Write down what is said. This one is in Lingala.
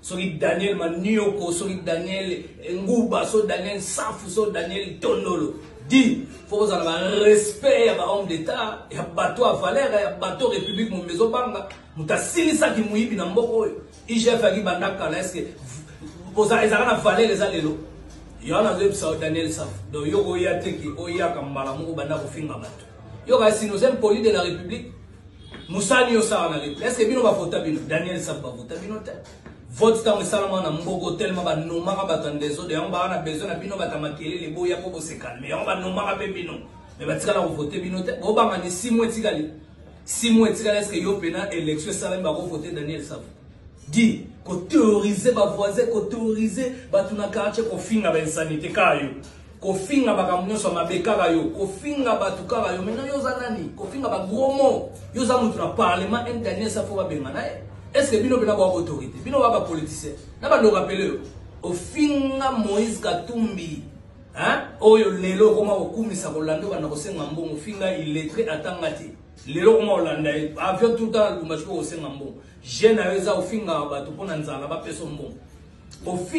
soki daniel manioko soki daniel nguba so daniel safu so daniel tondolo di fo kozala barespect ya bahomme d'état ya bato ya valeur ya bato république momi ezobanga moto asilisaki moyibi na mboka oyo igf yaki banda kala eske ezalaka na valeur eza lelo yo wana azoyebisa daniel safu donc yo koya teke oyaka mbala moko banda kofinga bato yo kasi noza impoli de la république mosani yo sala na leta eske bino bavota bino daniel sab bavota bino te vote ntango esalama na mbogo telema banomaka bato ya ndesode yango baa na besoin na bino bato ya makelele boya mpo bosekalme yango banomaka mpe bino me batikala kovote bino te bobanga ni simo etikali simo etikali eske yo mpena élection esalami bakovote daniel sab di koteorize bavoisin koteorize bato na quartier kofinga bainsanité kayo Kofinga makambo nyonso ya mabe kaka yo, kofinga bato kaka yo. Maintenant yo oza nani? Kofinga ba gros mots. Yo oza moto na parlement, un Daniel Safo babengana ye. Est-ce que bino pena bwa autorité? Bino ba ba politiciens. Na ba loka pele yo. Ofinga Moïse Katumbi. Hein? Oyo lelo okoma kokumisa kolanda banda kosenga mbongo, finga illettré atanga te. Lelo okoma kolanda ye. Avion tout le temps Lubumbashi kosenga mbongo. Jeune ayo eza ofinga bato mpo na nzala bapesa mbongo. Ofinga